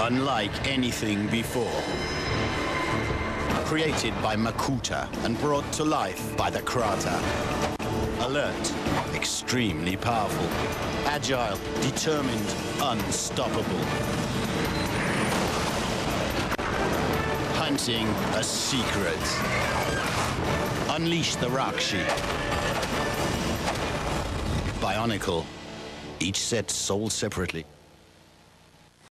unlike anything before. Created by Makuta and brought to life by the Kraata. Alert, extremely powerful, agile, determined, unstoppable. Hunting a secret. Unleash the Rahkshi. Bionicle. Each set sold separately.